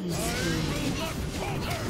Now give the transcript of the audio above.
killing spree.